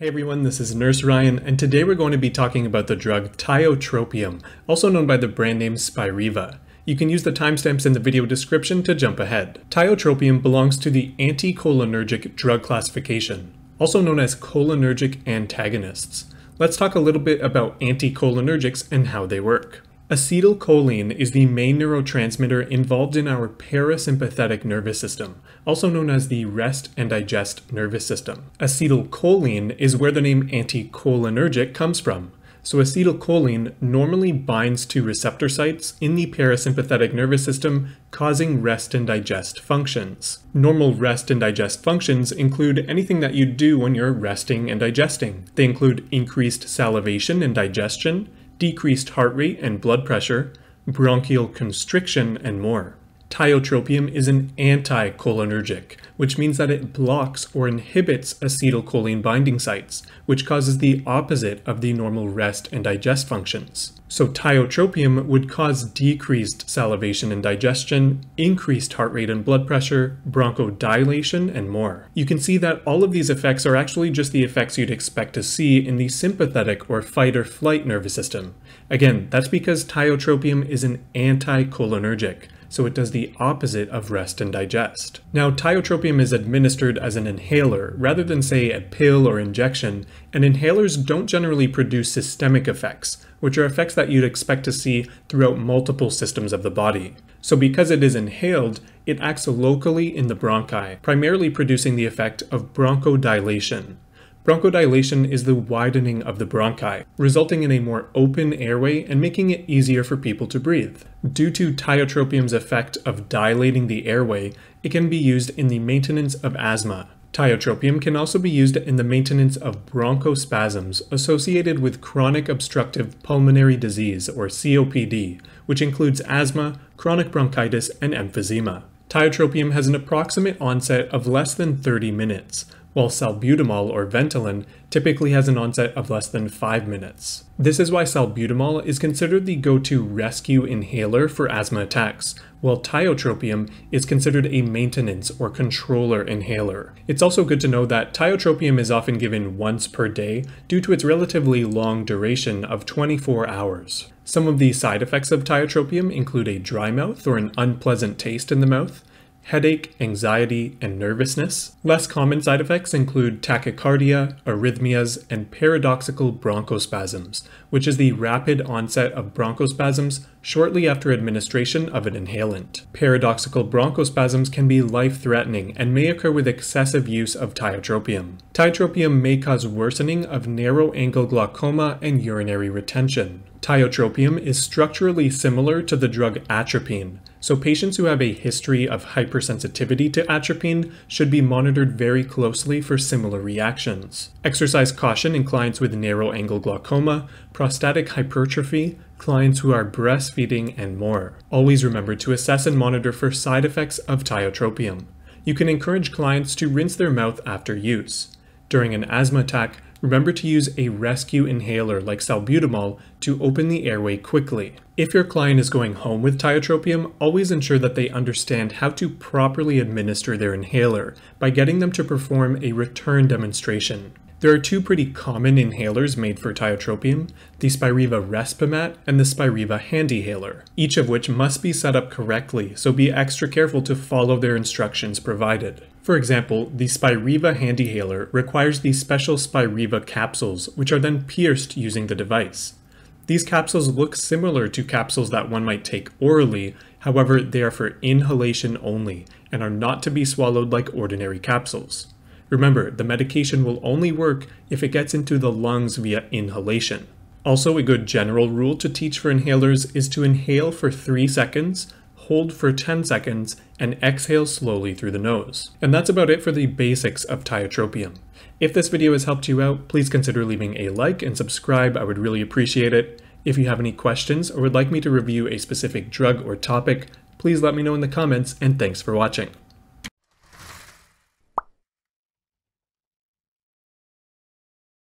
Hey everyone, this is Nurse Ryan, and today we're going to be talking about the drug tiotropium, also known by the brand name Spiriva. You can use the timestamps in the video description to jump ahead. Tiotropium belongs to the anticholinergic drug classification, also known as cholinergic antagonists. Let's talk a little bit about anticholinergics and how they work. Acetylcholine is the main neurotransmitter involved in our parasympathetic nervous system, also known as the rest and digest nervous system. Acetylcholine is where the name anticholinergic comes from. So acetylcholine normally binds to receptor sites in the parasympathetic nervous system, causing rest and digest functions. Normal rest and digest functions include anything that you do when you're resting and digesting. They include increased salivation and digestion, decreased heart rate and blood pressure, bronchial constriction, and more. Tiotropium is an anticholinergic, which means that it blocks or inhibits acetylcholine binding sites, which causes the opposite of the normal rest and digest functions. So tiotropium would cause decreased salivation and digestion, increased heart rate and blood pressure, bronchodilation, and more. You can see that all of these effects are actually just the effects you'd expect to see in the sympathetic or fight or flight nervous system. Again, that's because tiotropium is an anticholinergic so it does the opposite of rest and digest. Now, tiotropium is administered as an inhaler rather than, say, a pill or injection, and inhalers don't generally produce systemic effects, which are effects that you'd expect to see throughout multiple systems of the body. So because it is inhaled, it acts locally in the bronchi, primarily producing the effect of bronchodilation. Bronchodilation is the widening of the bronchi, resulting in a more open airway and making it easier for people to breathe. Due to tiotropium's effect of dilating the airway, it can be used in the maintenance of asthma. Tiotropium can also be used in the maintenance of bronchospasms associated with chronic obstructive pulmonary disease or COPD, which includes asthma, chronic bronchitis, and emphysema. Tiotropium has an approximate onset of less than 30 minutes, while salbutamol or Ventolin typically has an onset of less than 5 minutes. This is why salbutamol is considered the go-to rescue inhaler for asthma attacks, while tiotropium is considered a maintenance or controller inhaler. It's also good to know that tiotropium is often given once per day due to its relatively long duration of 24 hours. Some of the side effects of tiotropium include a dry mouth or an unpleasant taste in the mouth, headache, anxiety, and nervousness. Less common side effects include tachycardia, arrhythmias, and paradoxical bronchospasms, which is the rapid onset of bronchospasms shortly after administration of an inhalant. Paradoxical bronchospasms can be life-threatening and may occur with excessive use of tiotropium. Tiotropium may cause worsening of narrow-angle glaucoma and urinary retention. Tiotropium is structurally similar to the drug atropine, so patients who have a history of hypersensitivity to atropine should be monitored very closely for similar reactions. Exercise caution in clients with narrow angle glaucoma, prostatic hypertrophy, clients who are breastfeeding, and more. Always remember to assess and monitor for side effects of tiotropium. You can encourage clients to rinse their mouth after use. During an asthma attack, remember to use a rescue inhaler like salbutamol to open the airway quickly. If your client is going home with tiotropium, always ensure that they understand how to properly administer their inhaler by getting them to perform a return demonstration. There are two pretty common inhalers made for tiotropium, the Spiriva Respimat and the Spiriva Handihaler, each of which must be set up correctly, so be extra careful to follow their instructions provided. For example, the Spiriva Handihaler requires these special Spiriva capsules, which are then pierced using the device. These capsules look similar to capsules that one might take orally, however, they are for inhalation only and are not to be swallowed like ordinary capsules. Remember, the medication will only work if it gets into the lungs via inhalation. Also, a good general rule to teach for inhalers is to inhale for 3 seconds, hold for 10 seconds, and exhale slowly through the nose. And that's about it for the basics of tiotropium. If this video has helped you out, please consider leaving a like and subscribe, I would really appreciate it. If you have any questions or would like me to review a specific drug or topic, please let me know in the comments, and thanks for watching.